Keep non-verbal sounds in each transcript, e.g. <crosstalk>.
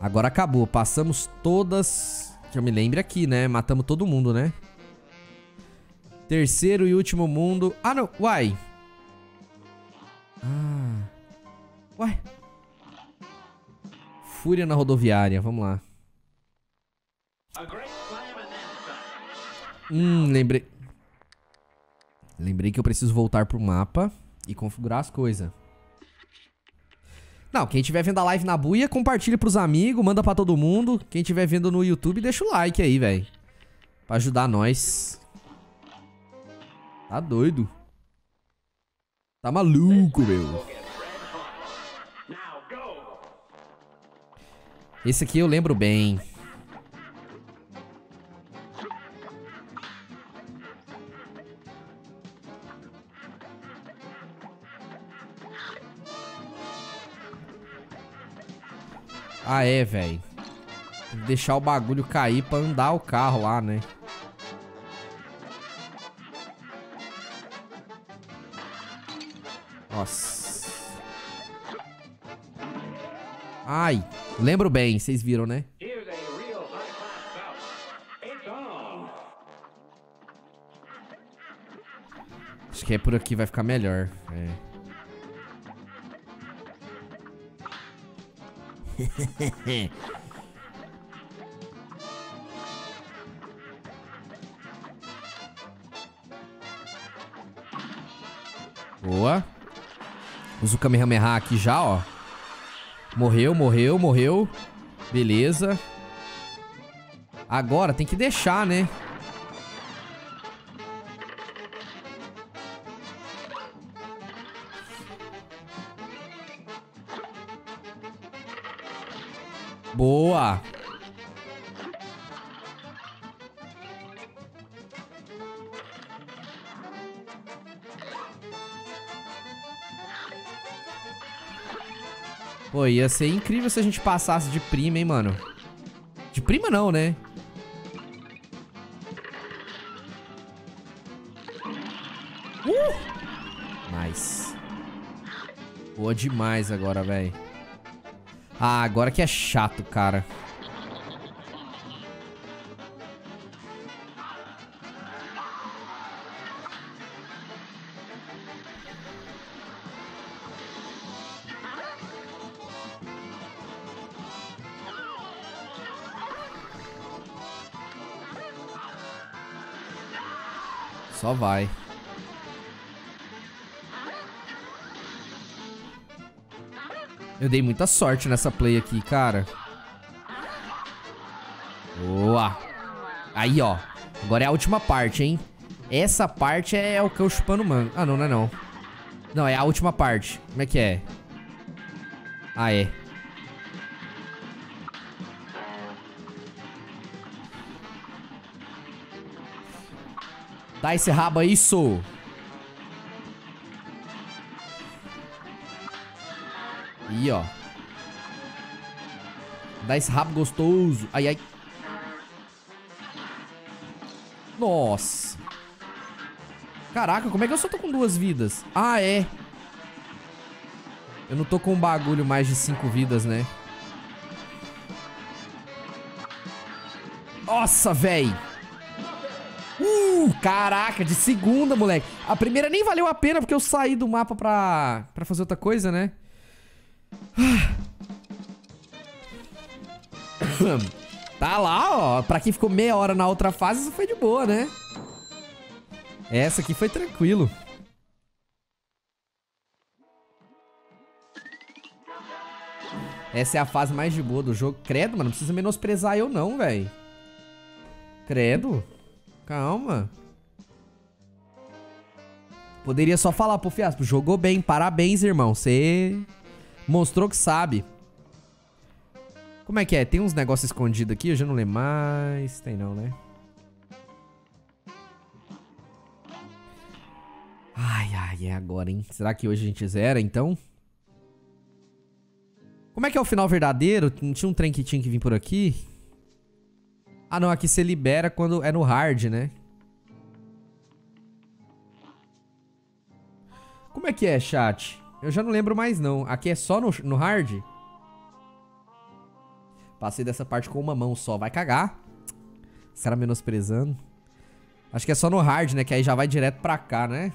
Agora acabou. Passamos todas... Que eu me lembre aqui, né? Matamos todo mundo, né? Terceiro e último mundo. Ah, não. Uai. Ah. Uai. Fúria na rodoviária. Vamos lá. Hum, lembrei. Lembrei que eu preciso voltar pro mapa e configurar as coisas. Não, quem estiver vendo a live na buia, compartilha pros amigos, manda pra todo mundo. Quem estiver vendo no YouTube, deixa o like aí, velho. Pra ajudar nós. Tá doido. Tá maluco, meu. Esse aqui eu lembro bem. Ah, é, velho. Deixar o bagulho cair pra andar o carro lá, né? Nossa. Ai, lembro bem, vocês viram, né? Acho que é por aqui, vai ficar melhor. É. <laughs> Boa. Usa o Kamehameha aqui já, ó. Morreu, morreu, morreu. Beleza. Agora tem que deixar, né? Pô, ia ser incrível se a gente passasse de prima, hein, mano. De prima não, né? Uh! Nice. Boa demais agora, velho. Ah, agora que é chato, cara. Vai. Eu dei muita sorte nessa play aqui, cara. Boa. Aí, ó. Agora é a última parte, hein? Essa parte é o que eu chupando manga. Ah, não, não é não. Não, é a última parte. Como é que é? Ah, é. Dá esse rabo aí, sou. Aí, ó. Dá esse rabo gostoso. Ai, ai. Nossa. Caraca, como é que eu só tô com duas vidas? Ah, é. Eu não tô com um bagulho mais de cinco vidas, né? Nossa, véi. Caraca, de segunda, moleque. A primeira nem valeu a pena porque eu saí do mapa pra, pra fazer outra coisa, né? Tá lá, ó. Pra quem ficou meia hora na outra fase, isso foi de boa, né? Essa aqui foi tranquilo. Essa é a fase mais de boa do jogo. Credo, mano. Não precisa menosprezar eu não, velho. Credo. Calma. Poderia só falar pro Fiaspo. Jogou bem. Parabéns, irmão. Você mostrou que sabe. Como é que é? Tem uns negócios escondidos aqui, eu já não lembro mais. Tem não, né? Ai, ai, é agora, hein? Será que hoje a gente zera, então? Como é que é o final verdadeiro? Não tinha um trem que tinha que vir por aqui? Ah, não. Aqui você libera quando é no hard, né? Como é que é, chat? Eu já não lembro mais, não. Aqui é só no, no hard? Passei dessa parte com uma mão só. Vai cagar. Os caras menosprezando. Acho que é só no hard, né? Que aí já vai direto pra cá, né?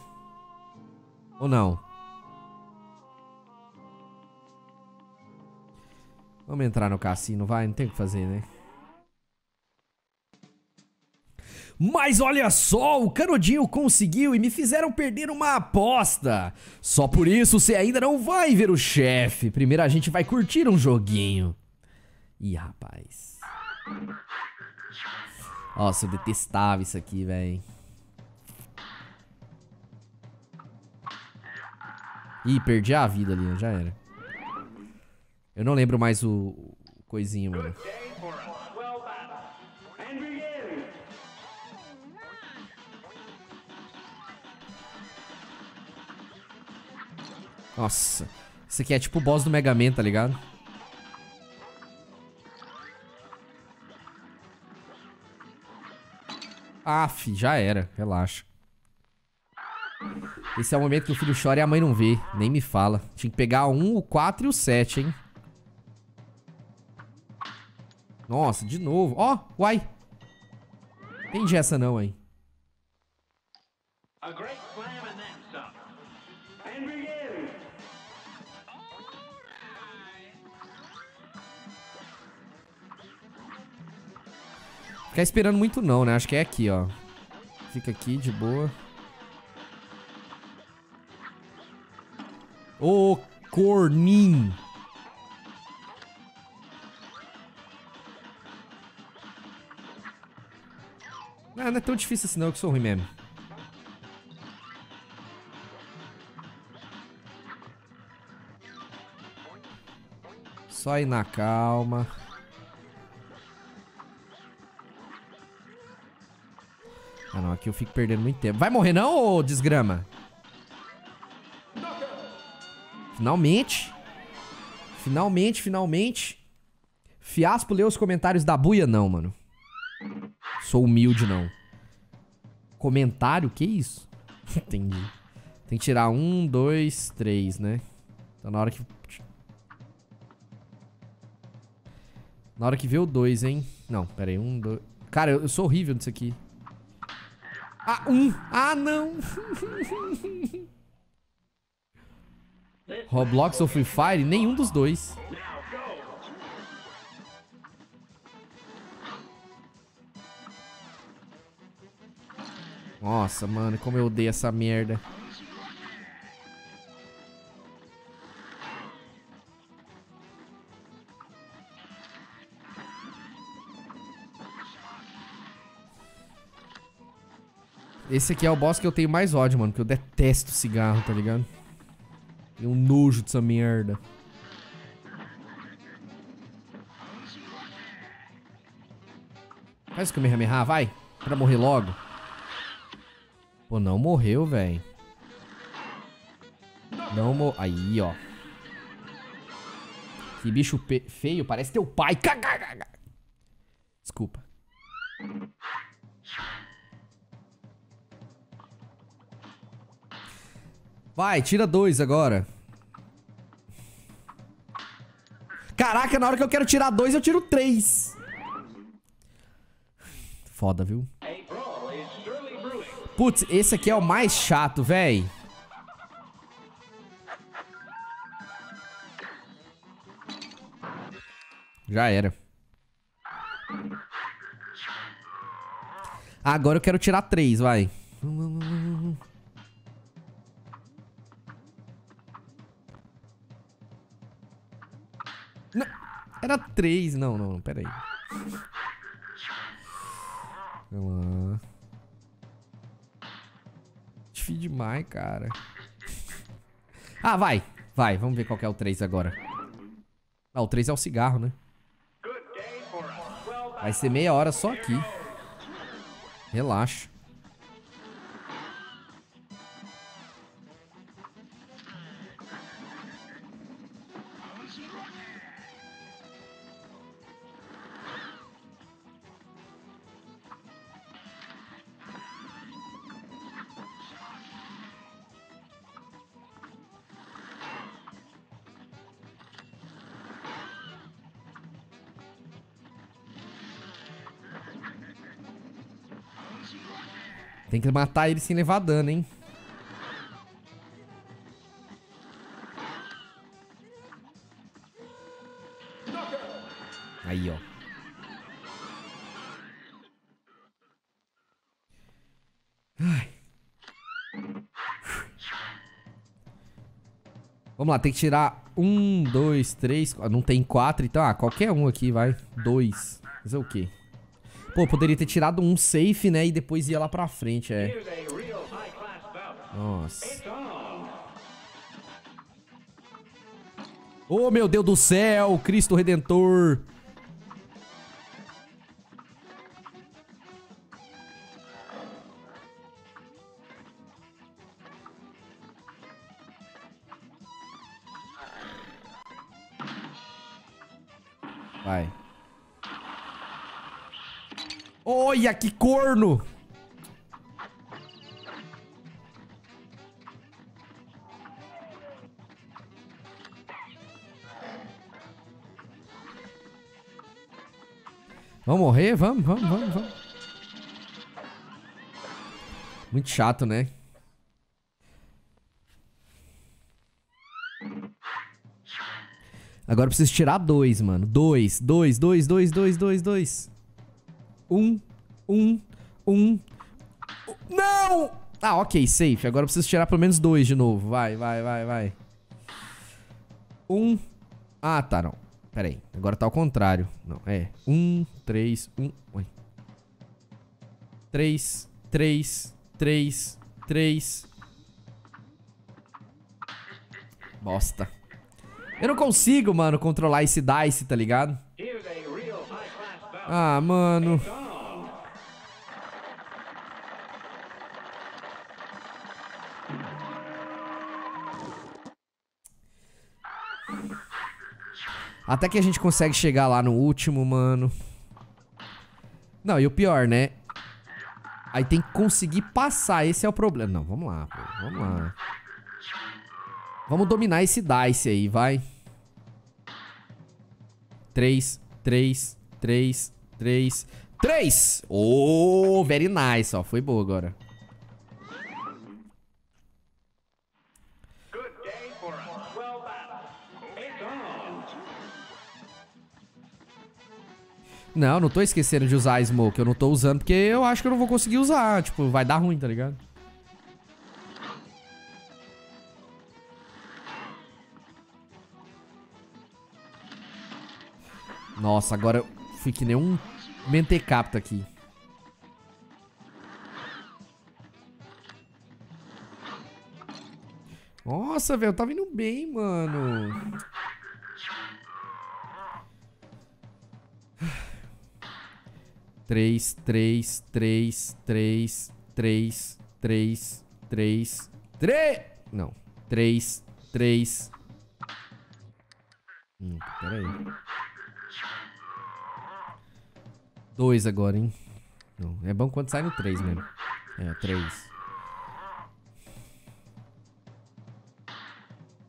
Ou não? Vamos entrar no cassino, vai. Não tem o que fazer, né? Mas olha só, o Canudinho conseguiu e me fizeram perder uma aposta. Só por isso você ainda não vai ver o chefe. Primeiro a gente vai curtir um joguinho. Ih, rapaz. Nossa, eu detestava isso aqui, velho. Ih, perdi a vida ali, já era. Eu não lembro mais o, o coisinho, mano. Nossa. Isso aqui é tipo o boss do Mega Man, tá ligado? Aff, já era. Relaxa. Esse é o momento que o filho chora e a mãe não vê. Nem me fala. Tinha que pegar um, o 4 e o 7, hein? Nossa, de novo. Ó, oh, uai. Entendi essa não, hein? A great Ficar esperando muito não, né? Acho que é aqui, ó. Fica aqui de boa. Ô, corninho. Ah, não é tão difícil assim não, que sou ruim mesmo. Só ir na calma. Ah não, aqui eu fico perdendo muito tempo. Vai morrer não, ô desgrama? Finalmente. Finalmente, finalmente. Fiaspo leu os comentários da buia? Não, mano. Sou humilde, não. Comentário? Que isso? <laughs> Entendi. Tem que tirar um, dois, três, né? Então na hora que... Na hora que vê o dois, hein? Não, pera aí. Um, dois... Cara, eu, eu sou horrível nisso aqui. Ah, um. Ah, não. <laughs> Roblox ou Free Fire? Nenhum dos dois. Nossa, mano, como eu odeio essa merda. Esse aqui é o boss que eu tenho mais ódio, mano. Que eu detesto cigarro, tá ligado? Tenho um nojo dessa merda. Faz o Kamehameha, vai. Pra morrer logo. Pô, não morreu, velho. Não morreu. Aí, ó. Que bicho feio. Parece teu pai. Desculpa. Vai, tira dois agora. Caraca, na hora que eu quero tirar dois, eu tiro três. Foda, viu? Putz, esse aqui é o mais chato, véi. Já era. Agora eu quero tirar três, vai. Três. Não, não, pera aí. Vamos lá. Difícil demais, cara. Ah, vai. Vai, vamos ver qual é o 3 agora. Ah, o 3 é o cigarro, né? Vai ser meia hora só aqui. Relaxa. Tem que matar ele sem levar dano, hein? Aí, ó. Ai. Vamos lá, tem que tirar um, dois, três. Não tem quatro, então, ah, qualquer um aqui, vai. Dois. Fazer o quê? Pô, poderia ter tirado um safe, né? E depois ia lá pra frente, é. Nossa. Oh, meu Deus do céu! Cristo Redentor! Olha que corno! Vamos morrer? Vamos, vamos, vamos, vamos. Muito chato, né? Agora eu preciso tirar dois, mano. Dois, dois, dois, dois, dois, dois, dois. Um, um, um. Não! Ah, ok, safe. Agora eu preciso tirar pelo menos dois de novo. Vai, vai, vai, vai. Um. Ah, tá, não. Pera aí. Agora tá ao contrário. Não, é. Um, três, um. Oi. Três, três, três, três. Bosta. Eu não consigo, mano, controlar esse dice, tá ligado? Ah, mano. Até que a gente consegue chegar lá no último, mano. Não, e o pior, né? Aí tem que conseguir passar, esse é o problema. Não, vamos lá, pô, vamos lá. Vamos dominar esse dice aí, vai. 3, 3, 3, 3, 3! Oh, very nice, ó. Foi boa agora. Não, não tô esquecendo de usar a Smoke. Eu não tô usando porque eu acho que eu não vou conseguir usar. Tipo, vai dar ruim, tá ligado? Nossa, agora eu fui que nem um mentecapto aqui. Nossa, velho, tá vindo bem, mano. Três, três, três, três, três, três, três, três. Não. Três, três. Hum, peraí. Dois agora, hein? Não, é bom quando sai no três mesmo. É, três.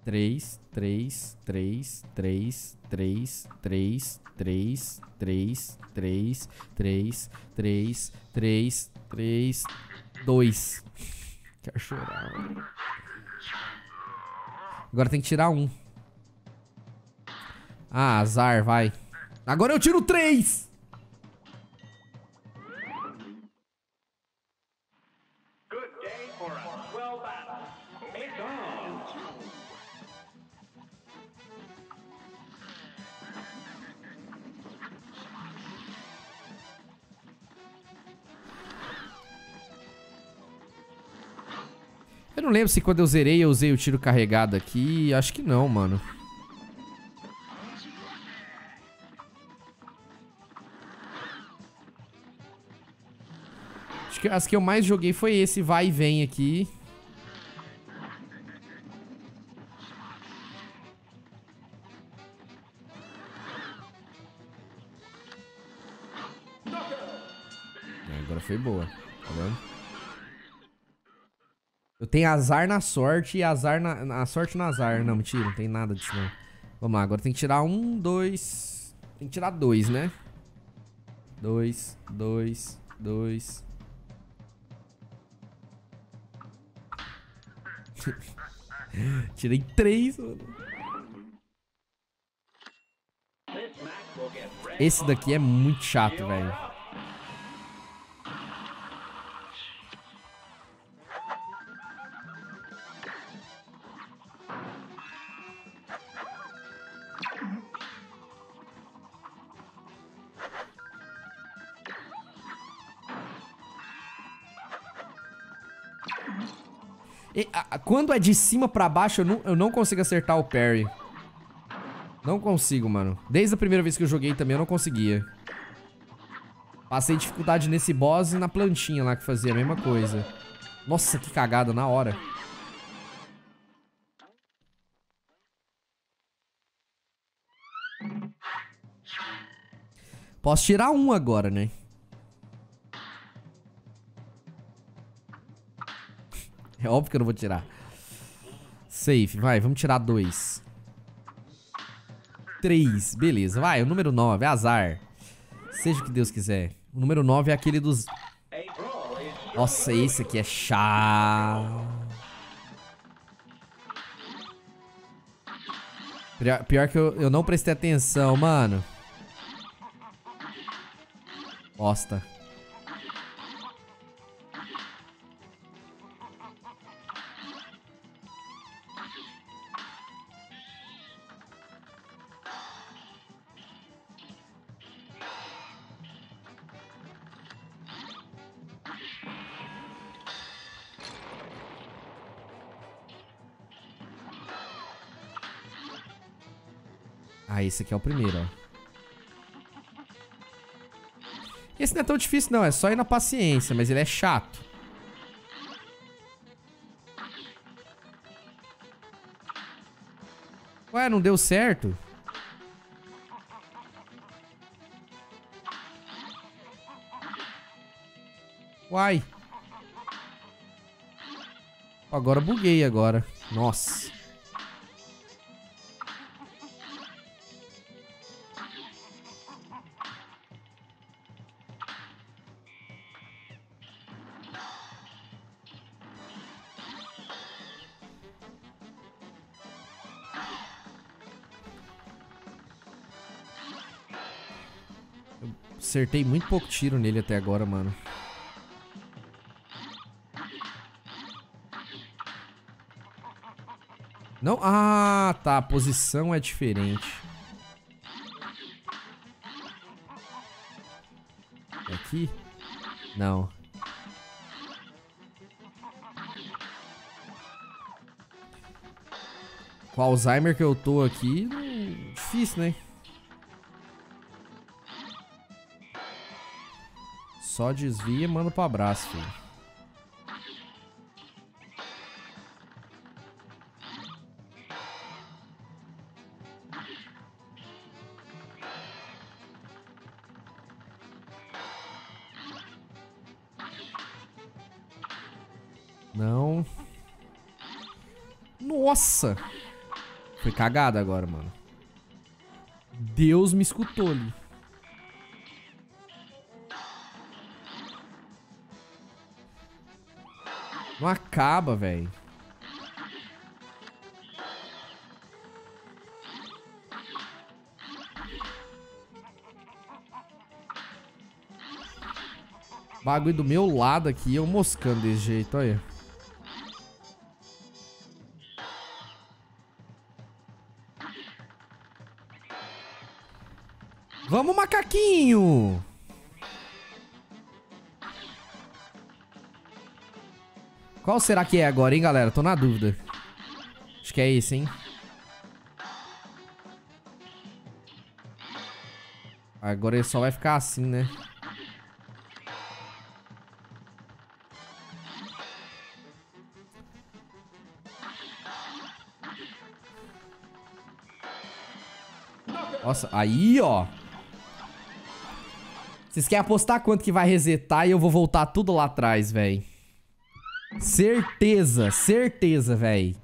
Três, três, três, três, três, três, três, três, três, três, três, três, três, dois. Quero chorar. Agora tem que tirar um. Ah, azar, vai. Agora eu tiro três! Lembro se quando eu zerei eu usei o tiro carregado aqui. Acho que não, mano. Acho que as que eu mais joguei foi esse vai e vem aqui. Agora foi boa, tem azar na sorte e azar na, na sorte no azar. Não, mentira, não tem nada disso não. Vamos lá, agora tem que tirar um, dois... Tem que tirar dois, né? Dois, dois, dois... <laughs> Tirei três, mano. Esse daqui é muito chato, velho. Quando é de cima pra baixo, eu não, eu não consigo acertar o parry. Não consigo, mano. Desde a primeira vez que eu joguei também eu não conseguia. Passei dificuldade nesse boss e na plantinha lá que fazia a mesma coisa. Nossa, que cagada na hora. Posso tirar um agora, né? É óbvio que eu não vou tirar. Safe, vai, vamos tirar dois. Três, beleza. Vai, o número nove, azar. Seja o que Deus quiser. O número nove é aquele dos... Nossa, esse aqui é chato. Pior que eu, eu não prestei atenção, mano. Bosta. Esse aqui é o primeiro, ó. Esse não é tão difícil, não. É só ir na paciência, mas ele é chato. Ué, não deu certo? Uai. Agora buguei agora. Nossa. Acertei muito pouco tiro nele até agora, mano. Não? Ah, tá. A posição é diferente. É aqui? Não. Com o Alzheimer que eu tô aqui, difícil, né? Só desvia e manda pro abraço, filho. Não. Nossa! Foi cagada agora, mano. Deus me escutou ali. Acaba, velho. Bagulho do meu lado aqui, eu moscando desse jeito, olha. Qual será que é agora, hein, galera? Tô na dúvida. Acho que é esse, hein? Agora ele só vai ficar assim, né? Nossa, aí, ó. Vocês querem apostar quanto que vai resetar e eu vou voltar tudo lá atrás, velho. Certeza, certeza, velho.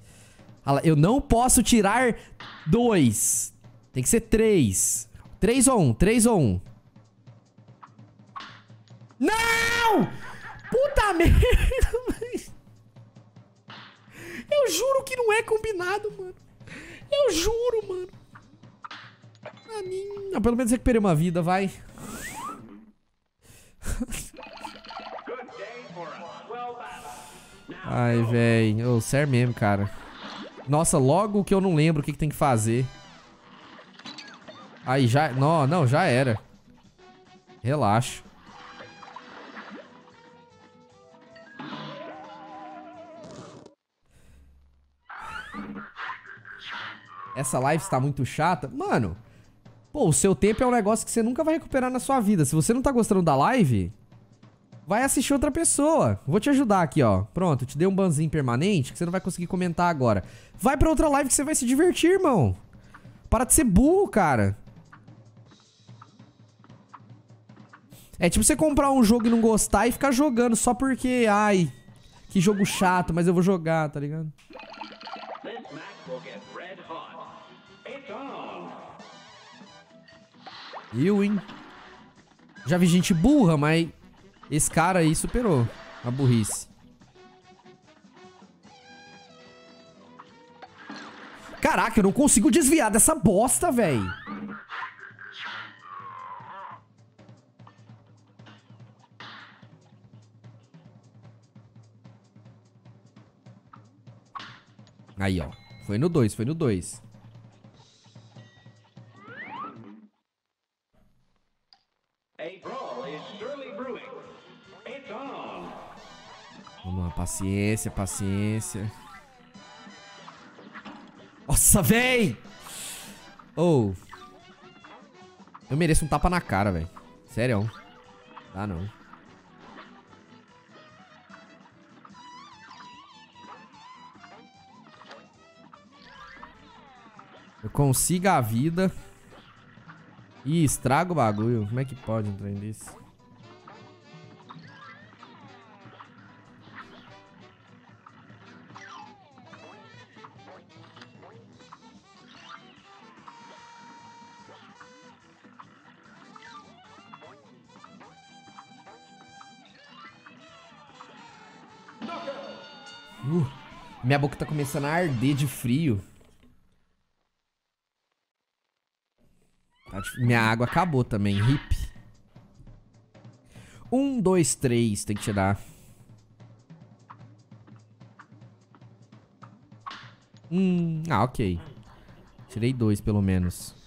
Eu não posso tirar dois. Tem que ser três. Três ou um, três ou um. Não! Puta <laughs> merda! Eu juro que não é combinado, mano. Eu juro, mano. A mim... Ah, pelo menos recuperei uma vida, vai. <laughs> Ai, velho. Oh, sério mesmo, cara. Nossa, logo que eu não lembro o que, que tem que fazer. Aí, já... Não, não, já era. Relaxa. Essa live está muito chata. Mano, pô, o seu tempo é um negócio que você nunca vai recuperar na sua vida. Se você não tá gostando da live, vai assistir outra pessoa. Vou te ajudar aqui, ó. Pronto, te dei um banzinho permanente que você não vai conseguir comentar agora. Vai pra outra live que você vai se divertir, irmão. Para de ser burro, cara. É tipo você comprar um jogo e não gostar e ficar jogando só porque, ai, que jogo chato, mas eu vou jogar, tá ligado? Eu, hein? Já vi gente burra, mas esse cara aí superou a burrice. Caraca, eu não consigo desviar dessa bosta, velho. Aí, ó. Foi no 2, foi no 2. Vamos lá, paciência, paciência. Nossa, véi! Oh. Eu mereço um tapa na cara, velho. Sério. Dá não. Eu consigo a vida. E estrago o bagulho. Como é que pode entrar nisso? Uh, minha boca tá começando a arder de frio. Tá minha água acabou também, hip. Um, dois, três, tem que tirar. Hum, ah, ok. Tirei dois, pelo menos.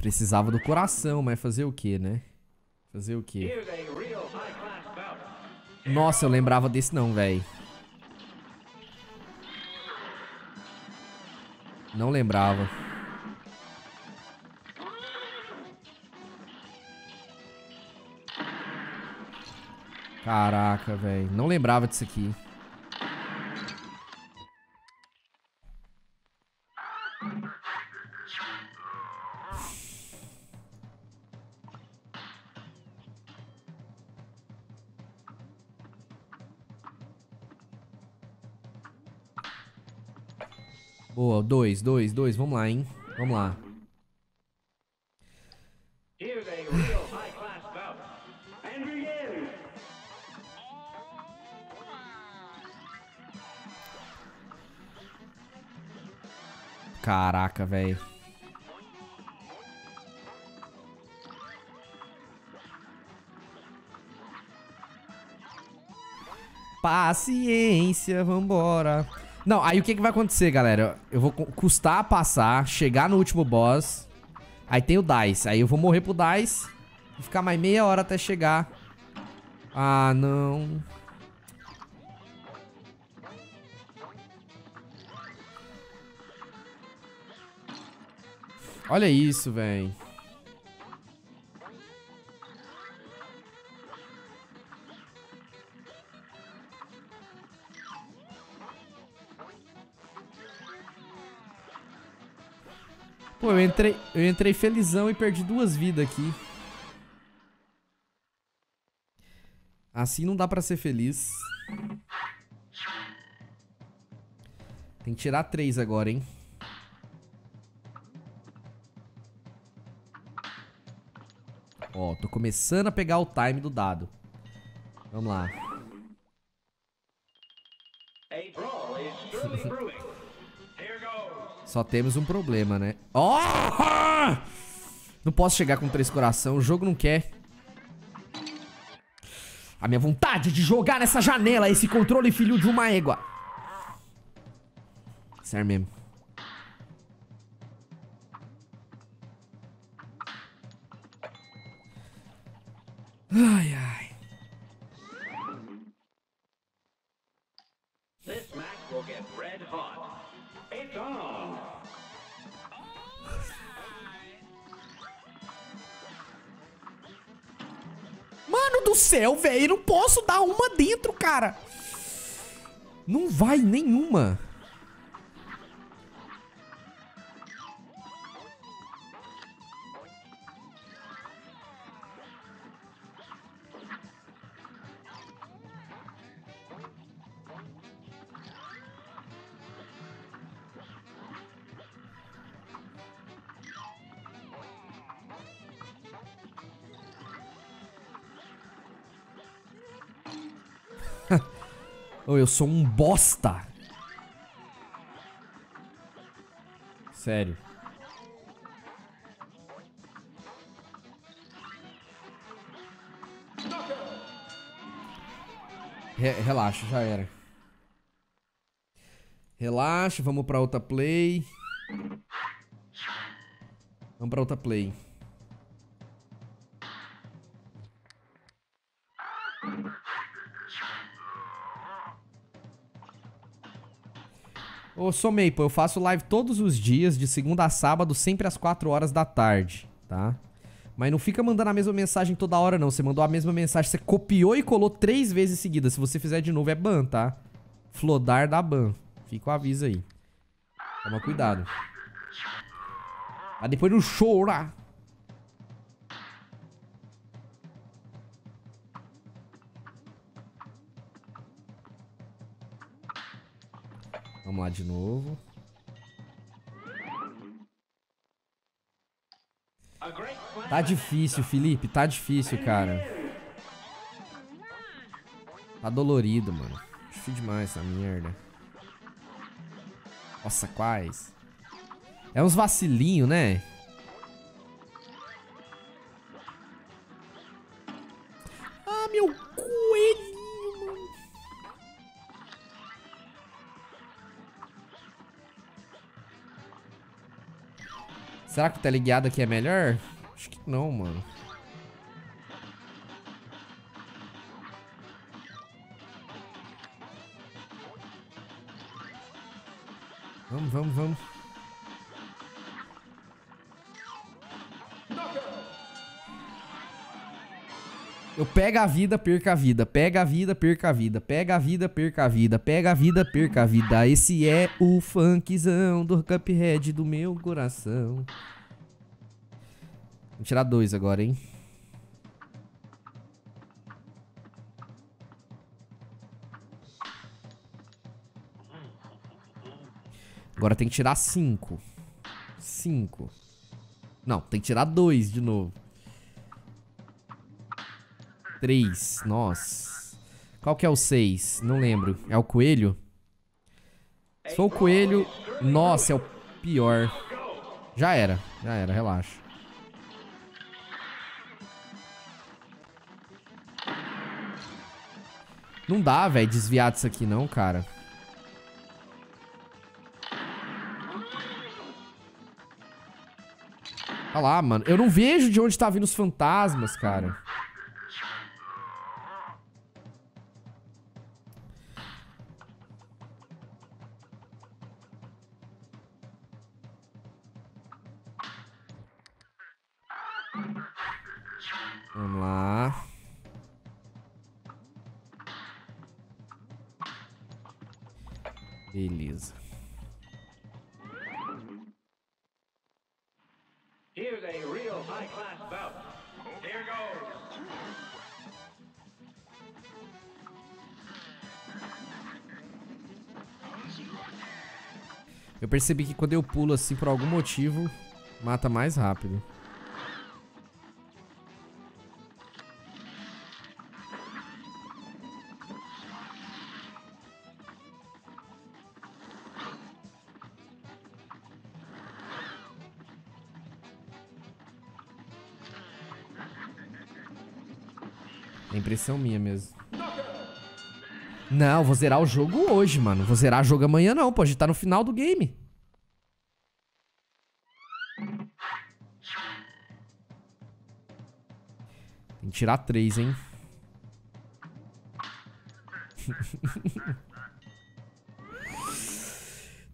Precisava do coração, mas fazer o que, né? Fazer o que? Nossa, eu lembrava desse não, velho. Não lembrava. Caraca, velho. Não lembrava disso aqui. Dois, dois, dois. Vamos lá, hein? Vamos lá. Caraca, velho. Paciência, vambora. Não, aí o que, que vai acontecer, galera? Eu vou custar a passar, chegar no último boss. Aí tem o Dice. Aí eu vou morrer pro Dice. E ficar mais meia hora até chegar. Ah, não. Olha isso, velho. Pô, eu entrei, eu entrei felizão e perdi duas vidas aqui. Assim não dá pra ser feliz. Tem que tirar três agora, hein? Ó, tô começando a pegar o time do dado. Vamos lá. Só temos um problema, né? Oh! Não posso chegar com três coração, o jogo não quer. A minha vontade de jogar nessa janela esse controle filho de uma égua. Sério mesmo. Céu, velho, não posso dar uma dentro, cara. Não vai nenhuma. Oh, eu sou um bosta. Sério. Re relaxa, já era. Relaxa, vamos pra outra play. Vamos pra outra play. Ô, sou Maple, eu faço live todos os dias, de segunda a sábado, sempre às 4 horas da tarde, tá? Mas não fica mandando a mesma mensagem toda hora, não. Você mandou a mesma mensagem, você copiou e colou três vezes seguidas. Se você fizer de novo, é ban, tá? Flodar da ban. Fica o aviso aí. Toma cuidado. Ah, depois não chora. Vamos lá de novo. Tá difícil, Felipe. Tá difícil, cara. Tá dolorido, mano. Difícil demais essa merda. Nossa, quais? É uns vacilinho, né? Será que o teleguiado aqui é melhor? Acho que não, mano. Vamos, vamos, vamos. Eu pego a vida, perca a vida. Pega a vida, perca a vida. Pega a vida, perca a vida. Pega a vida, perca a vida. Esse é o funkzão do Cuphead do meu coração. Vou tirar dois agora, hein? Agora tem que tirar cinco. Cinco. Não, tem que tirar dois de novo. Três. Nossa. Qual que é o seis? Não lembro. É o coelho? Se for o coelho... Nossa, é o pior. Já era. Já era, relaxa. Não dá, velho, desviar disso aqui não, cara. Olha lá, mano. Eu não vejo de onde tá vindo os fantasmas, cara. percebi que quando eu pulo assim por algum motivo, mata mais rápido. É impressão minha mesmo. Não, vou zerar o jogo hoje, mano. Vou zerar o jogo amanhã não, pô. A gente tá no final do game. Tirar três, hein? <laughs>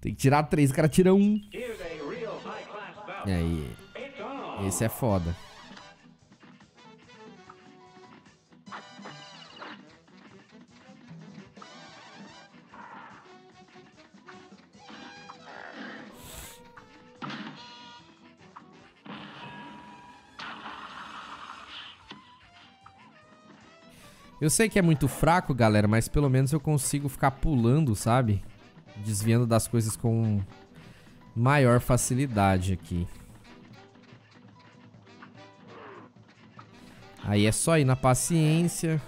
Tem que tirar três, o cara tira um. E aí? Esse é foda. Eu sei que é muito fraco, galera, mas pelo menos eu consigo ficar pulando, sabe? Desviando das coisas com maior facilidade aqui. Aí é só ir na paciência.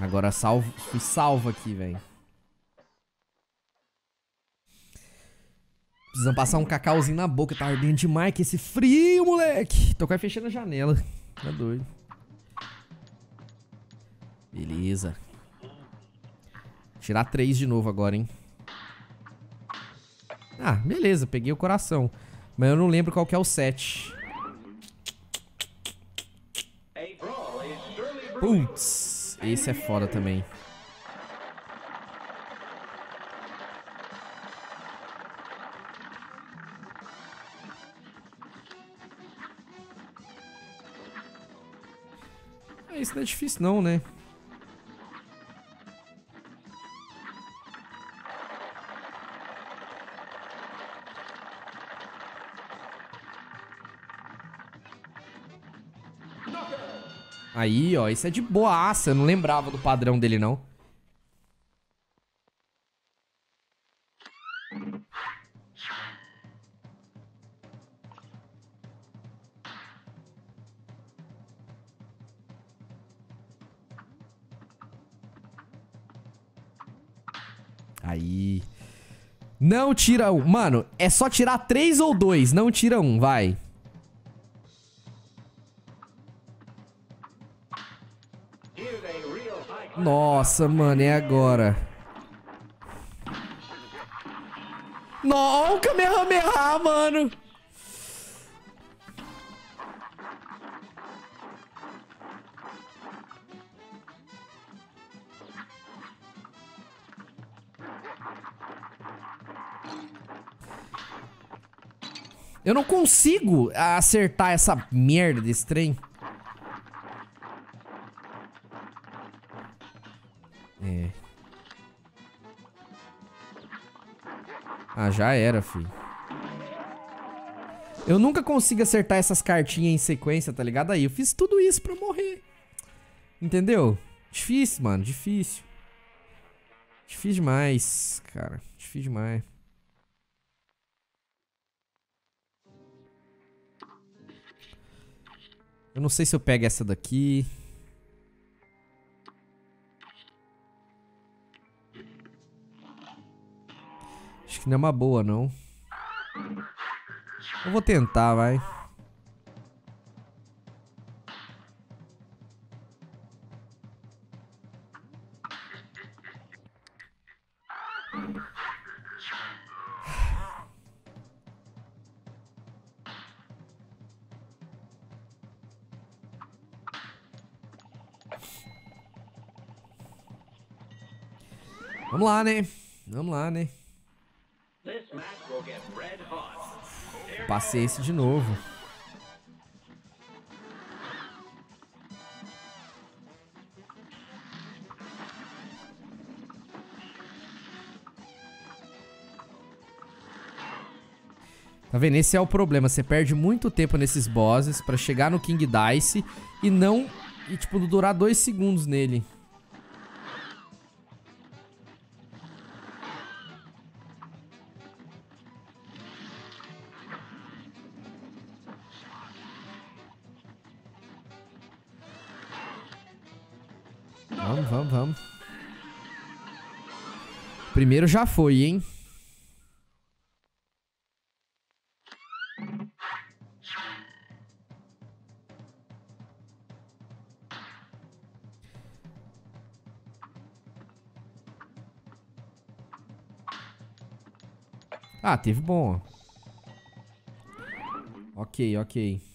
Agora salvo, fui salvo aqui, velho. Precisamos passar um cacauzinho na boca, tá ardendo demais que esse frio, moleque. Tô quase fechando a janela. Tá doido. Beleza. Tirar três de novo agora, hein. Ah, beleza. Peguei o coração. Mas eu não lembro qual que é o set. Putz. Esse é foda também. Isso não é difícil não, né? Aí, ó, isso é de boaça. Eu não lembrava do padrão dele, não. Não tira um. Mano, é só tirar três ou dois. Não tira um, vai. Nossa, mano, é agora. Não, Kamehameha, mano. Eu não consigo acertar essa merda desse trem. É. Ah, já era, filho. Eu nunca consigo acertar essas cartinhas em sequência, tá ligado? Aí eu fiz tudo isso pra morrer. Entendeu? Difícil, mano, difícil. Difícil demais, cara. Difícil demais. Eu não sei se eu pego essa daqui. Acho que não é uma boa, não. Eu vou tentar, vai. Vamos lá, né? Vamos lá, né? Passei esse de novo. Tá vendo? Esse é o problema. Você perde muito tempo nesses bosses pra chegar no King Dice e não... E, tipo, durar dois segundos nele. Vamos, vamos, vamos. Primeiro já foi, hein? Ah, teve bom. Ok, ok.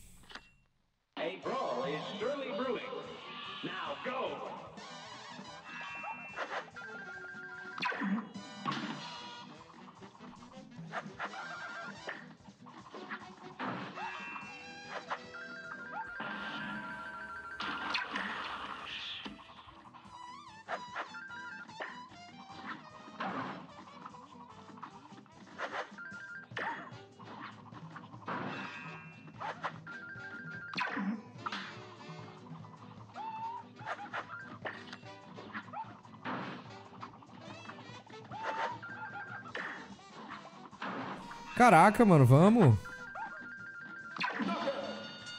Caraca, mano, vamos.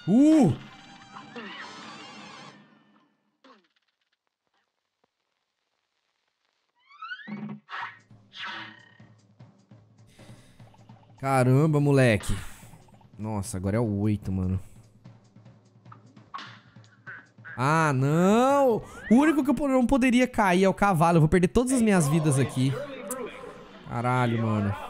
Uh! Caramba, moleque. Nossa, agora é o 8, mano. Ah, não! O único que eu não poderia cair é o cavalo. Eu vou perder todas as minhas vidas aqui. Caralho, mano.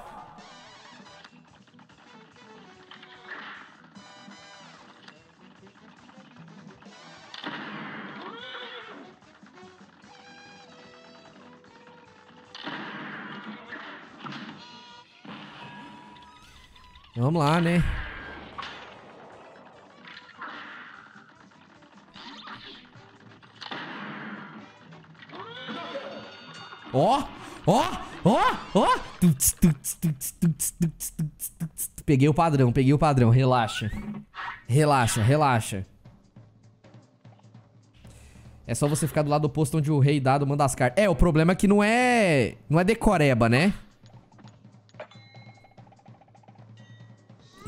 Vamos lá, né? Ó, ó, ó, ó. Peguei o padrão, peguei o padrão. Relaxa. Relaxa, relaxa. É só você ficar do lado oposto onde o rei dado manda as cartas. É, o problema é que não é... Não é decoreba, né?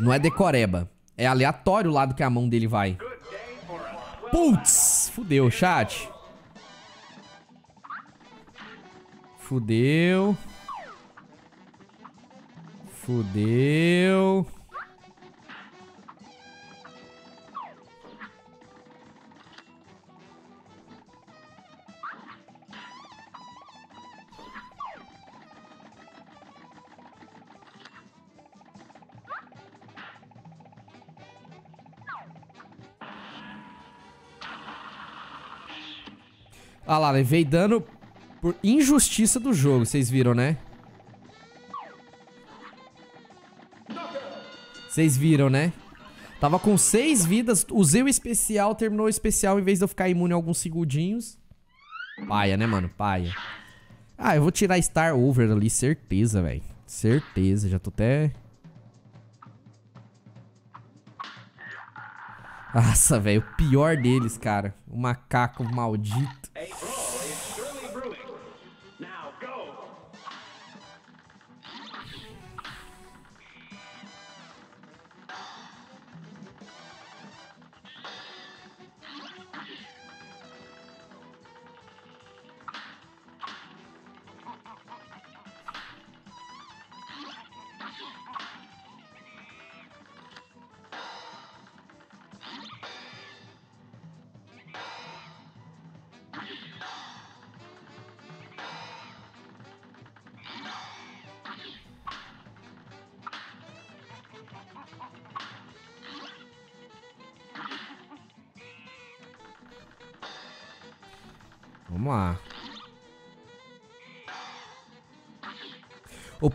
Não é decoreba. É aleatório o lado que a mão dele vai. Putz! Fudeu, chat. Fudeu. Fudeu. Ah lá, levei dano por injustiça do jogo, vocês viram, né? Vocês viram, né? Tava com seis vidas, usei o especial, terminou o especial em vez de eu ficar imune alguns segundinhos. Paia, né, mano? Paia. Ah, eu vou tirar Star Over ali, certeza, velho. Certeza, já tô até... Nossa, velho, o pior deles, cara. O macaco maldito.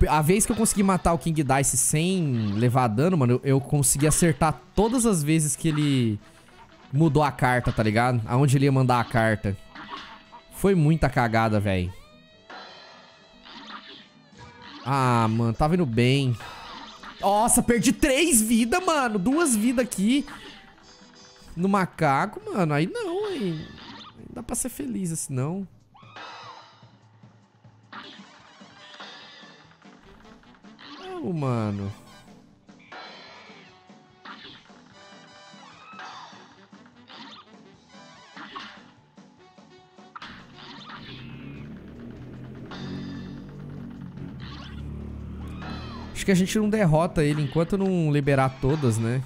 A vez que eu consegui matar o King Dice sem levar dano, mano, eu, eu consegui acertar todas as vezes que ele mudou a carta, tá ligado? Aonde ele ia mandar a carta. Foi muita cagada, velho. Ah, mano, tava indo bem. Nossa, perdi três vidas, mano. Duas vidas aqui. No macaco, mano. Aí não, hein dá pra ser feliz assim, não. Mano. Acho que a gente não derrota ele enquanto não liberar todas, né?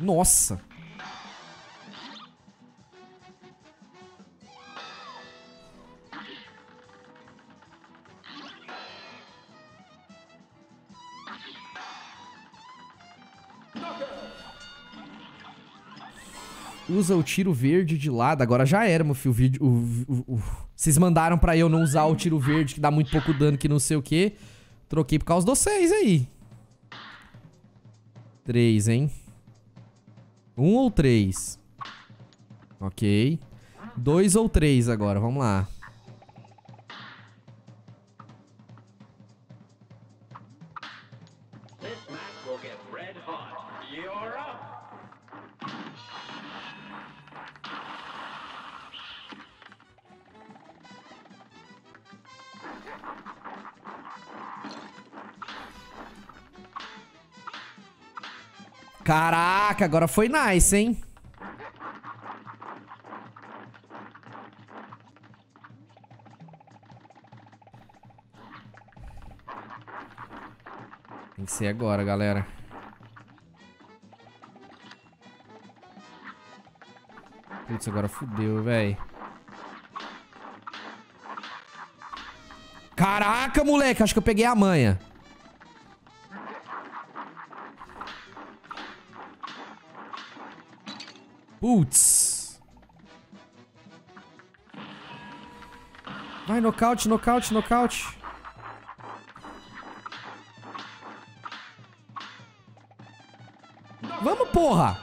Nossa. Usa o tiro verde de lado. Agora já era, meu filho. O vídeo, o, o, Vocês mandaram pra eu não usar o tiro verde, que dá muito pouco dano, que não sei o que. Troquei por causa dos seis aí. Três, hein? Um ou três? Ok. Dois ou três agora, vamos lá. Caraca, agora foi nice, hein? Tem que ser agora, galera. Putz, agora fudeu, velho. Caraca, moleque, acho que eu peguei a manha. Putz. Vai, nocaute, nocaute, nocaute. Vamos, porra!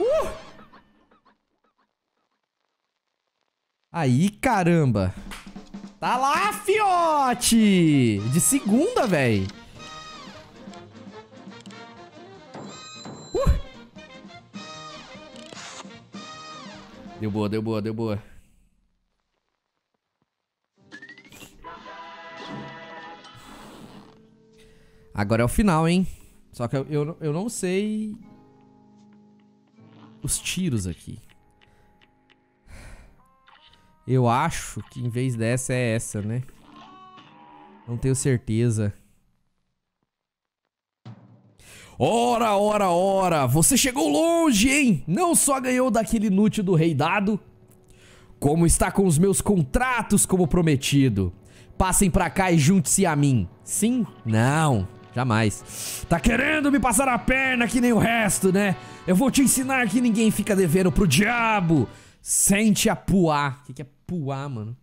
Uh! Aí, caramba. Tá lá, fiote! De segunda, velho. Deu boa, deu boa, deu boa. Agora é o final, hein? Só que eu, eu, eu não sei... Os tiros aqui. Eu acho que em vez dessa é essa, né? Não tenho certeza. Ora, ora, ora, você chegou longe, hein? Não só ganhou daquele inútil do rei dado, como está com os meus contratos como prometido. Passem pra cá e junte-se a mim. Sim? Não, jamais. Tá querendo me passar a perna que nem o resto, né? Eu vou te ensinar que ninguém fica devendo pro diabo. Sente a puar. O que, é puar, mano?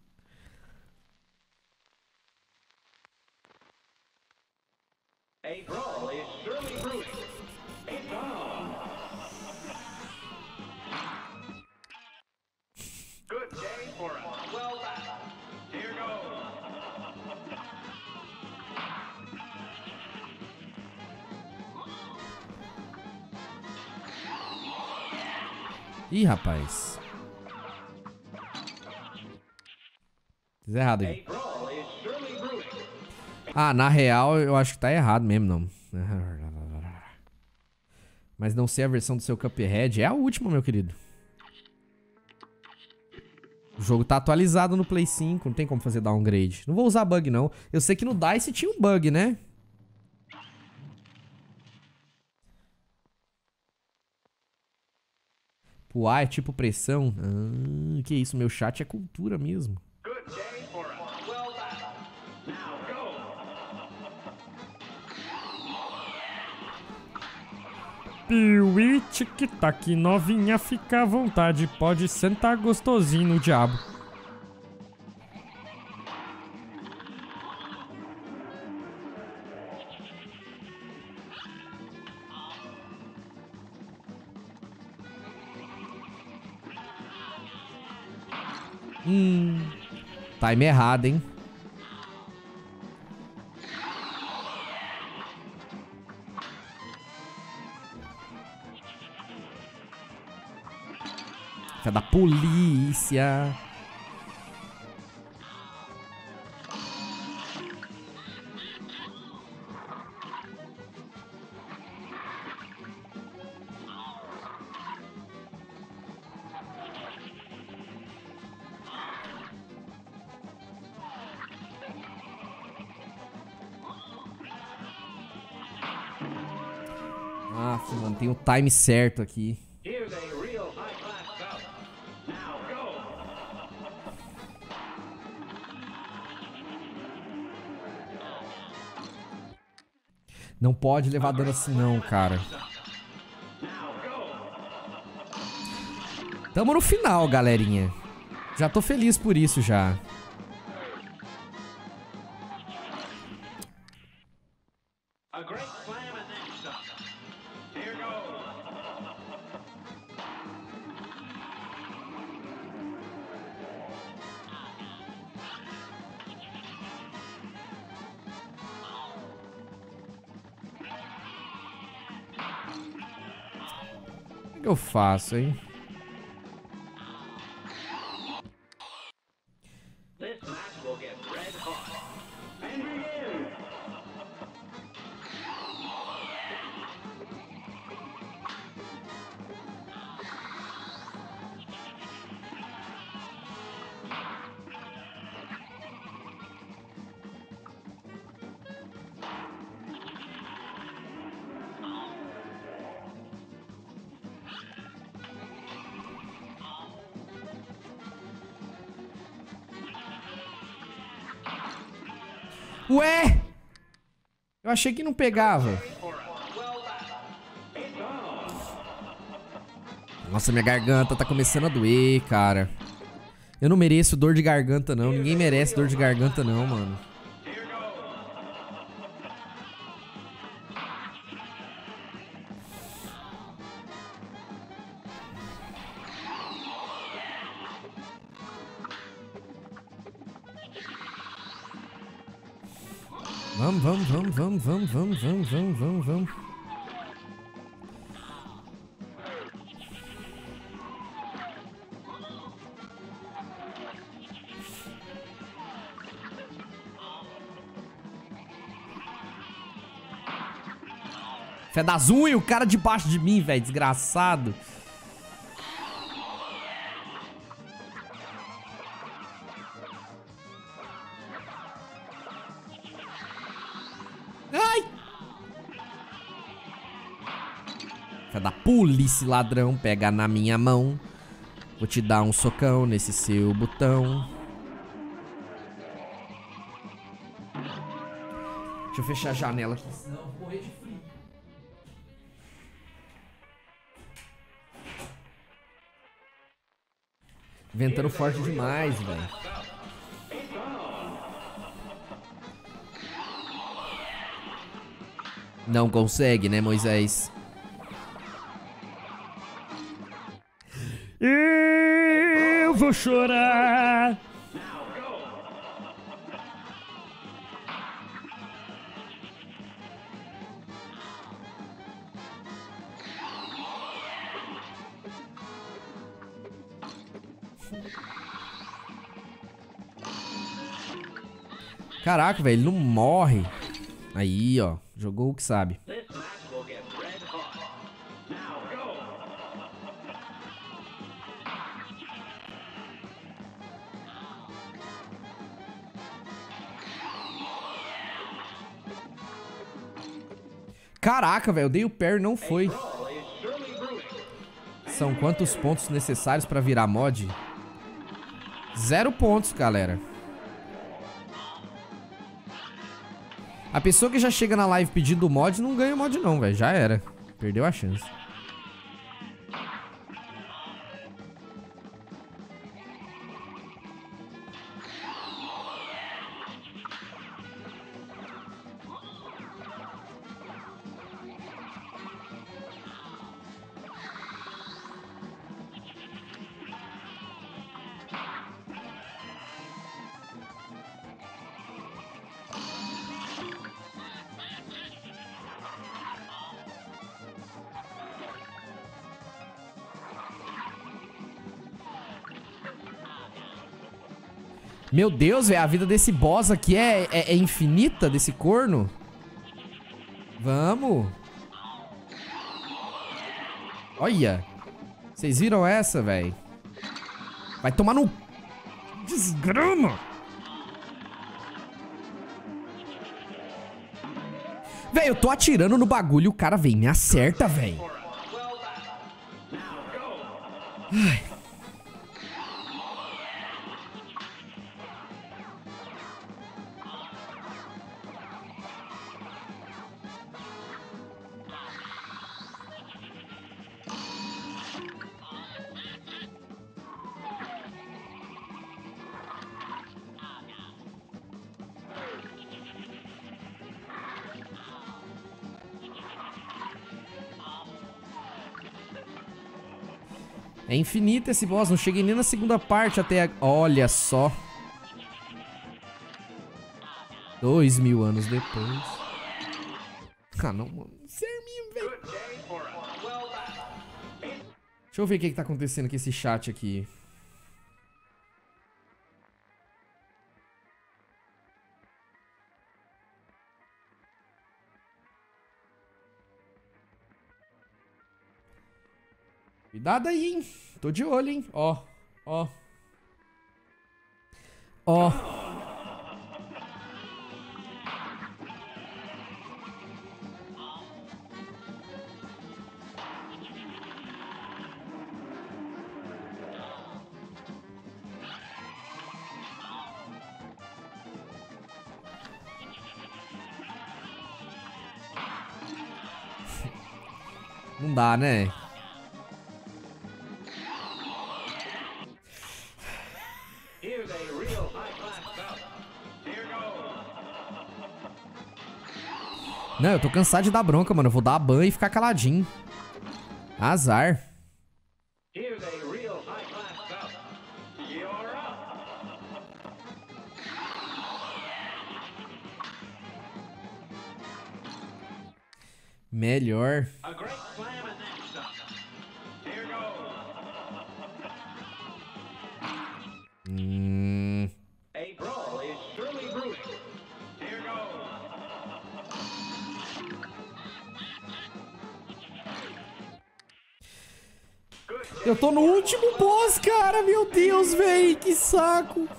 Hey, bro. Ih, rapaz. Fiz errado aqui. Ah, na real, eu acho que tá errado mesmo, não. Mas não sei a versão do seu Cuphead. É a última, meu querido. O jogo tá atualizado no Play 5, não tem como fazer downgrade. Não vou usar bug, não. Eu sei que no DICE tinha um bug, né? Puar é tipo pressão? Ah, que isso, meu chat é cultura mesmo. Piuí, tic-tac, novinha, fica à vontade, pode sentar gostosinho no diabo. Time errado, hein? Fica da polícia. Time certo aqui. Não pode levar dano assim não, cara. Tamo no final, galerinha. Já tô feliz por isso já. O que eu faço, hein? Achei que não pegava. Nossa, minha garganta tá começando a doer, cara. Eu não mereço dor de garganta, não. Ninguém merece dor de garganta, não, mano. Vamos, vamos, vamos, vamos. Fé das unhas, o cara debaixo de mim, velho, desgraçado. Polícia, ladrão, pega na minha mão. Vou te dar um socão nesse seu botão. Deixa eu fechar a janela aqui, senão eu vou de frio. Ventando forte demais, velho. Não consegue, né, Moisés? Chorar. Caraca, velho, ele não morre. Aí, ó. Jogou o que sabe. Caraca, velho, eu dei o parry não foi. São quantos pontos necessários pra virar mod? Zero pontos, galera. A pessoa que já chega na live pedindo mod não ganha mod não, velho. Já era. Perdeu a chance. Meu Deus, velho, a vida desse boss aqui é, é, é infinita, desse corno. Vamos. Olha. Vocês viram essa, velho? Vai tomar no... Desgrama. Velho, eu tô atirando no bagulho e o cara vem me acerta, velho. É infinito esse boss, não cheguei nem na segunda parte até... A... Olha só. Dois mil anos depois. Ah, não, mano. Serminho, velho. Deixa eu ver o que, que tá acontecendo com esse chat aqui. Cuidado aí, hein? Tô de olho, hein? Ó, ó. Ó. <laughs> Não dá, né? Não, eu tô cansado de dar bronca, mano. Eu vou dar ban e ficar caladinho. Azar. Tô no último boss, cara. Meu Deus, véi. Que saco.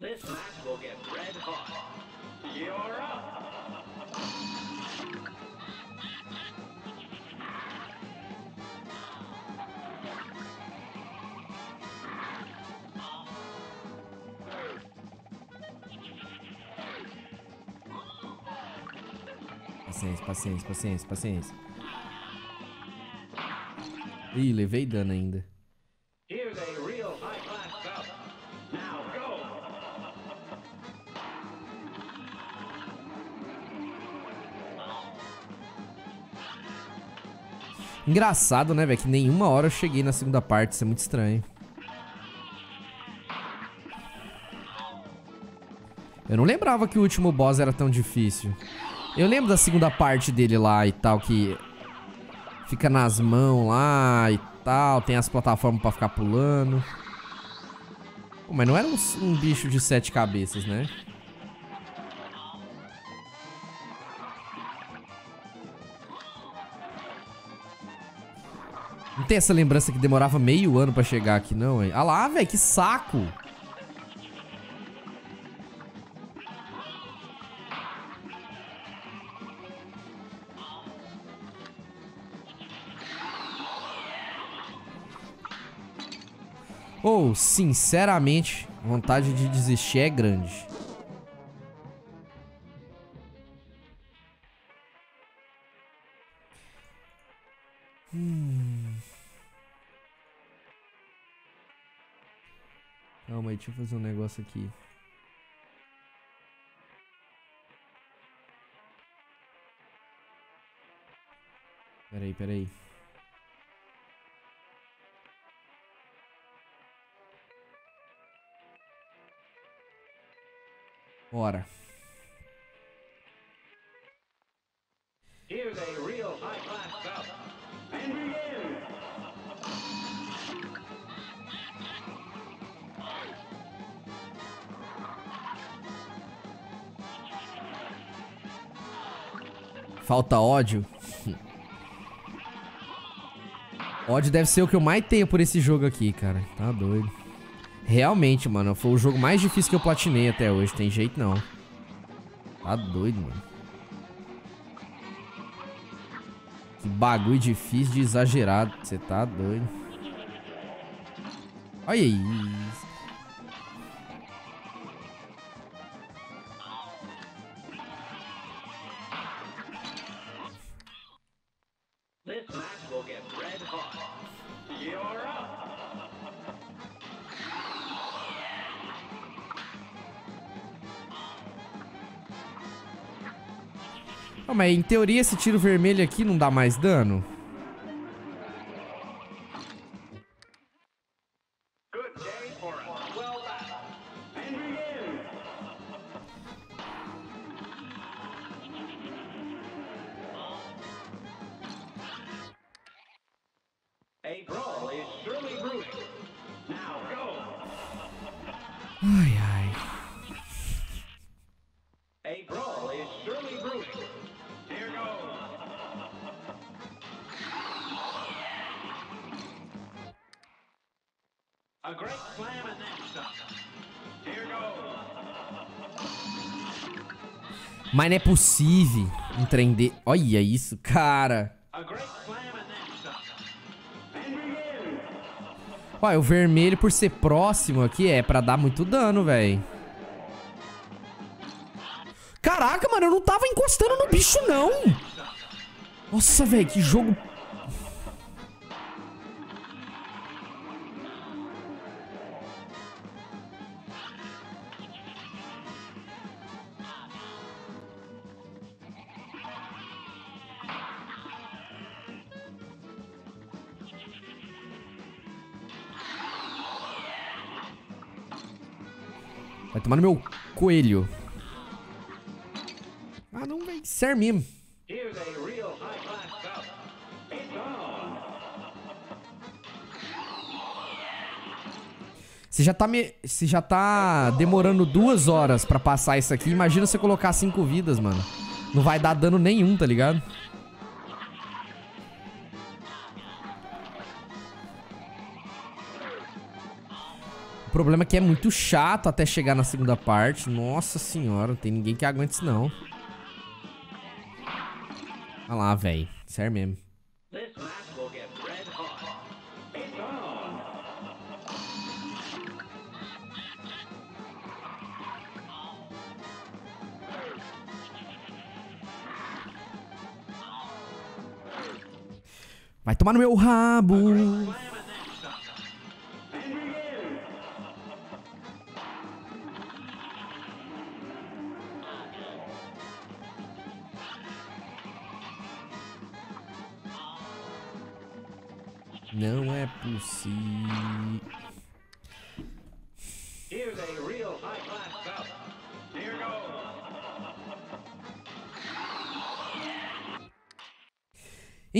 This match will get red hot. You're up. Paciência, paciência, paciência, paciência. Ih, levei dano ainda. Engraçado, né, velho? Que nenhuma hora eu cheguei na segunda parte. Isso é muito estranho. Eu não lembrava que o último boss era tão difícil. Eu lembro da segunda parte dele lá e tal, que fica nas mãos lá e tal, tem as plataformas pra ficar pulando. Pô, mas não era um, um bicho de sete cabeças, né? Não tem essa lembrança que demorava meio ano pra chegar aqui, não, hein? Ah lá, velho, que saco! Ou, sinceramente, vontade de desistir é grande. Calma aí, deixa eu fazer um negócio aqui. Peraí, peraí. Bora. Here's a real high-class bout. And begin. Falta ódio. <laughs> ódio deve ser o que eu mais tenho por esse jogo aqui, cara. Tá doido. Realmente, mano, foi o jogo mais difícil que eu platinei até hoje. Tem jeito não. Tá doido, mano. Que bagulho difícil de exagerado. Você tá doido. Olha isso. Em teoria esse tiro vermelho aqui não dá mais dano? Mas não é possível um trem de... Olha isso, cara. Olha, o vermelho por ser próximo aqui é pra dar muito dano, velho. Caraca, mano, eu não tava encostando no bicho, não. Nossa, velho, que jogo... Vai tomar no meu coelho. Ah, não, velho. Sério mesmo. Você já tá me... Você já tá demorando duas horas pra passar isso aqui. Imagina você colocar cinco vidas, mano. Não vai dar dano nenhum, tá ligado? Problema é que é muito chato até chegar na segunda parte. Nossa senhora, não tem ninguém que aguente isso não. Olha lá, velho. Sério mesmo. Vai tomar no meu rabo.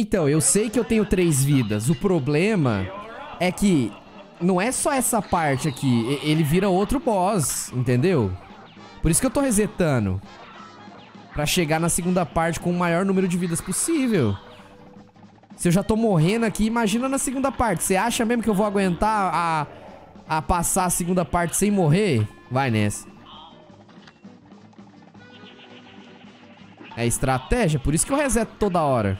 Então, eu sei que eu tenho três vidas. O problema é que não é só essa parte aqui. Ele vira outro boss, entendeu? Por isso que eu tô resetando. Pra chegar na segunda parte com o maior número de vidas possível. Se eu já tô morrendo aqui, imagina na segunda parte. Você acha mesmo que eu vou aguentar a, a passar a segunda parte sem morrer? Vai nessa. É estratégia, por isso que eu reseto toda hora.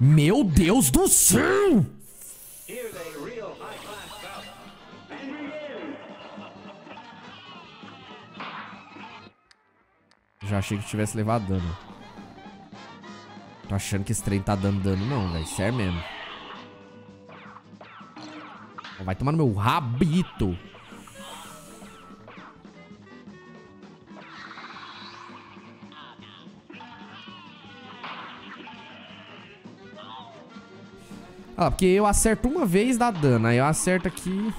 Meu Deus do céu! Já achei que tivesse levado dano. Tô achando que esse trem tá dando dano não, velho. Sério mesmo. Vai tomar no meu rabito. Ah, porque eu acerto uma vez dá dano. Aí eu acerto aqui.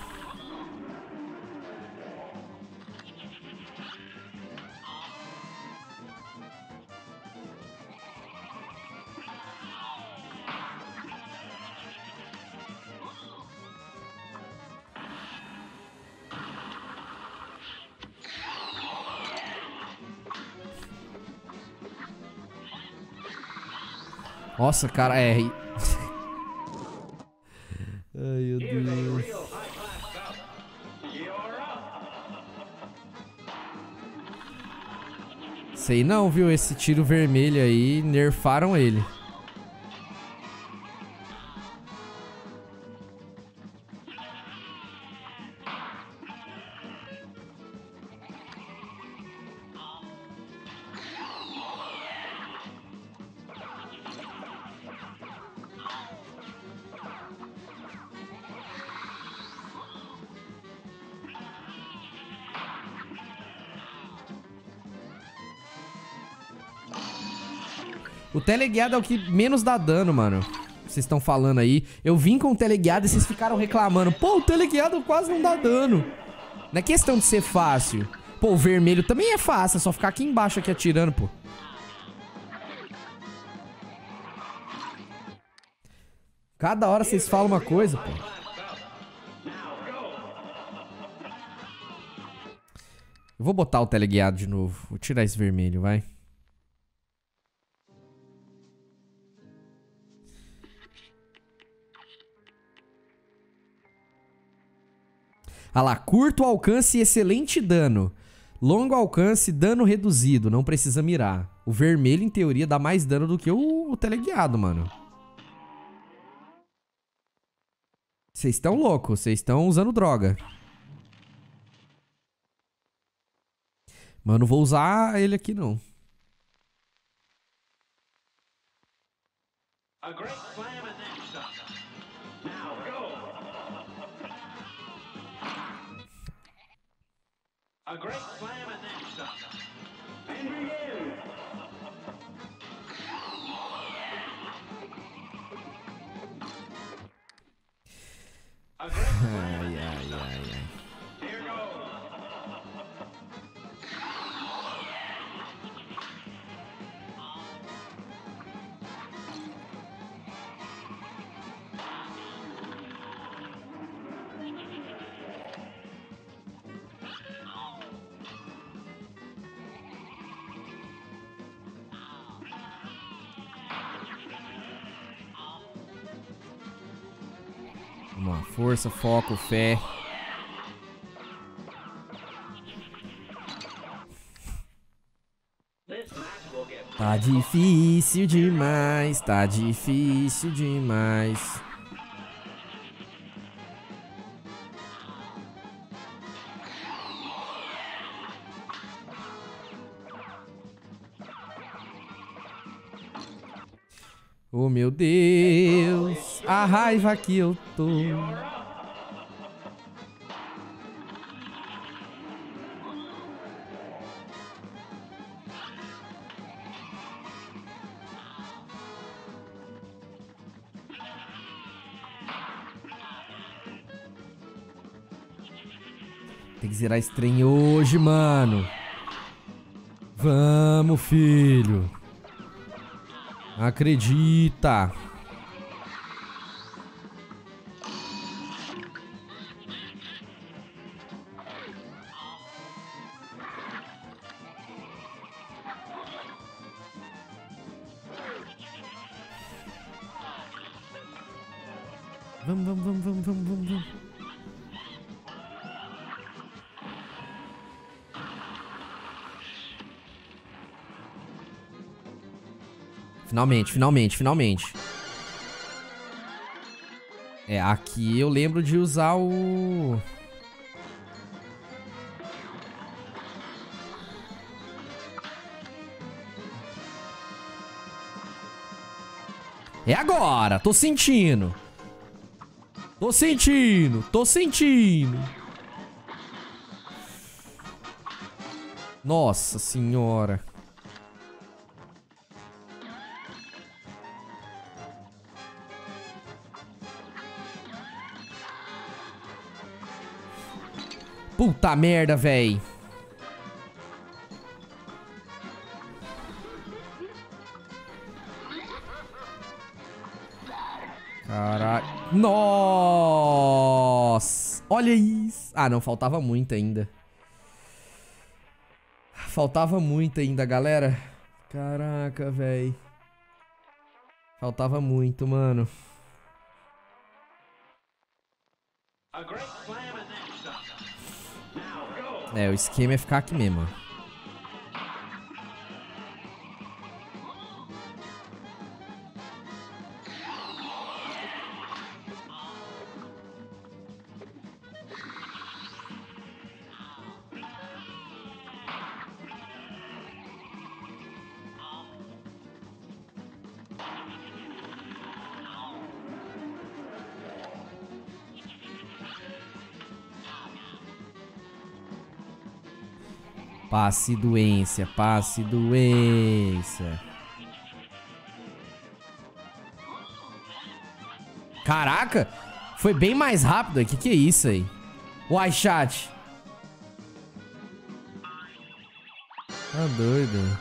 Nossa, cara, é. <laughs> não, viu? Esse tiro vermelho aí, nerfaram ele. Teleguiado é o que menos dá dano, mano. Vocês estão falando aí. Eu vim com o teleguiado e vocês ficaram reclamando. Pô, o teleguiado quase não dá dano. Não é questão de ser fácil. Pô, o vermelho também é fácil. É só ficar aqui embaixo aqui atirando, pô. Cada hora vocês falam uma coisa, pô. Eu vou botar o teleguiado de novo. Vou tirar esse vermelho, vai. Ah lá, curto alcance e excelente dano. Longo alcance, dano reduzido, não precisa mirar. O vermelho, em teoria, dá mais dano do que o, o teleguiado, mano. Vocês estão loucos, vocês estão usando droga. Mano, vou usar ele aqui não. A great slam A great slam and then some. And begin. Força, foco, fé. Tá difícil demais, tá difícil demais. Oh meu Deus, a raiva que eu tô. Zerar esse trem hoje, mano. Vamos, filho. Acredita. Finalmente, finalmente, finalmente. É, aqui eu lembro de usar o... É agora, tô sentindo. Tô sentindo, tô sentindo. Nossa senhora. Puta merda, véi. Caralho. Nossa. Olha isso. Ah, não. Faltava muito ainda. Faltava muito ainda, galera. Caraca, véi. Faltava muito, mano. É, o esquema é ficar aqui mesmo, Passe doença, passe doença. Caraca, foi bem mais rápido O Que, que é isso aí? Uai, chat. Tá doido.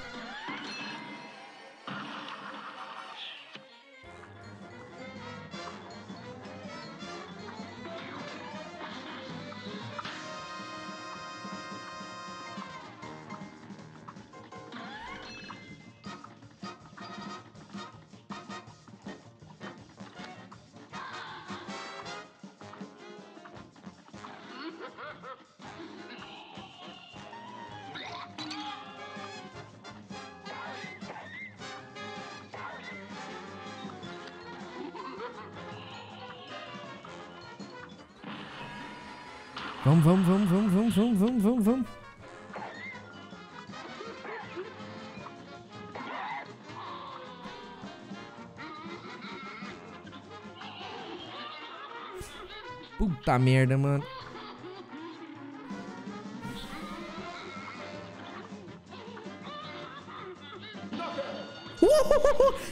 Puta merda, mano.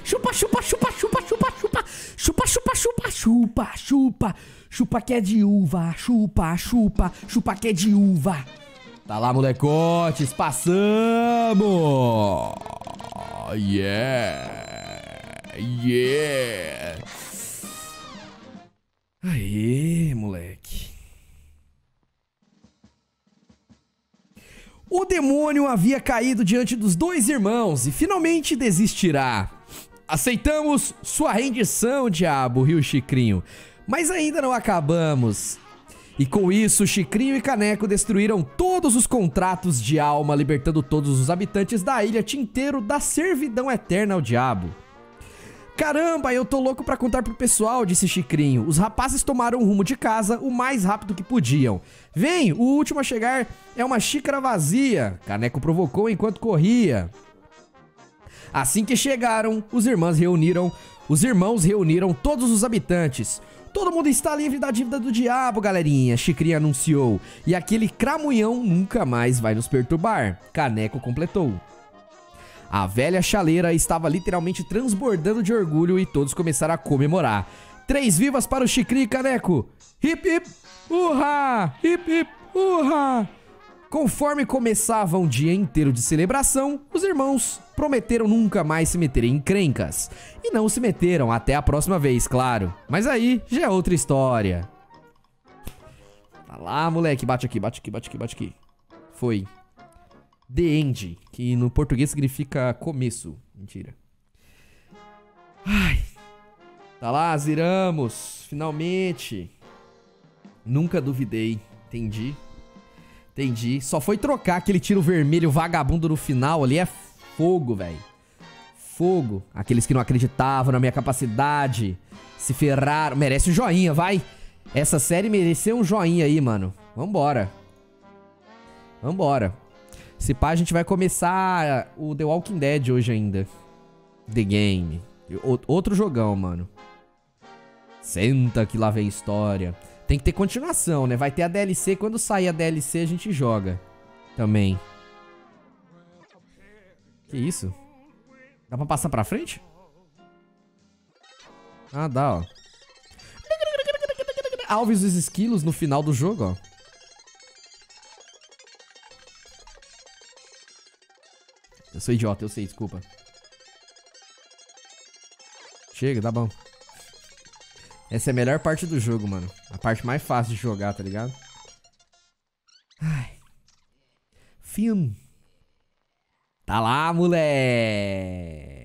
Chupa, chupa, chupa, chupa, chupa, chupa. Chupa, chupa, chupa, chupa, chupa. Chupa que é de uva. Chupa, chupa, chupa que é de uva. Tá lá, molecotes. Passamos. Yeah. Yeah. Caído diante dos dois irmãos e finalmente desistirá. Aceitamos sua rendição, diabo, riu Chicrinho. Mas ainda não acabamos. E com isso, Chicrinho e Caneco destruíram todos os contratos de alma, libertando todos os habitantes da ilha Tinteiro da servidão eterna ao diabo. Caramba, eu tô louco pra contar pro pessoal, disse Chicrinho. Os rapazes tomaram o rumo de casa o mais rápido que podiam. Vem, o último a chegar é uma xícara vazia. Caneco provocou enquanto corria. Assim que chegaram, os irmãos reuniram, os irmãos reuniram todos os habitantes. Todo mundo está livre da dívida do diabo, galerinha, Chicrinho anunciou. E aquele cramunhão nunca mais vai nos perturbar. Caneco completou. A velha chaleira estava literalmente transbordando de orgulho e todos começaram a comemorar. Três vivas para o Chicrinho e Caneco. Hip hip, urra! Hip hip, urra! Conforme começava um dia inteiro de celebração, os irmãos prometeram nunca mais se meterem em crencas. E não se meteram até a próxima vez, claro. Mas aí já é outra história. Tá lá, moleque. Bate aqui, bate aqui, bate aqui, bate aqui. Foi. The End, que no português significa começo. Mentira. Ai. Tá lá, ziramos. Finalmente. Nunca duvidei. Entendi. Entendi. Só foi trocar aquele tiro vermelho vagabundo no final ali. É fogo, velho. Fogo. Aqueles que não acreditavam na minha capacidade. Se ferraram. Merece um joinha, vai. Essa série mereceu um joinha aí, mano. Vambora. Vambora. Se pá, a gente vai começar o The Walking Dead hoje ainda. The Game. Outro jogão, mano. Senta que lá vem história. Tem que ter continuação, né? Vai ter a DLC. Quando sair a DLC, a gente joga. Também. Que isso? Dá pra passar pra frente? Ah, dá, ó. Alves os esquilos no final do jogo, ó. Eu sou idiota, eu sei, desculpa. Chega, tá bom. Essa é a melhor parte do jogo, mano. A parte mais fácil de jogar, tá ligado? Ai. Fim. Tá lá, moleque.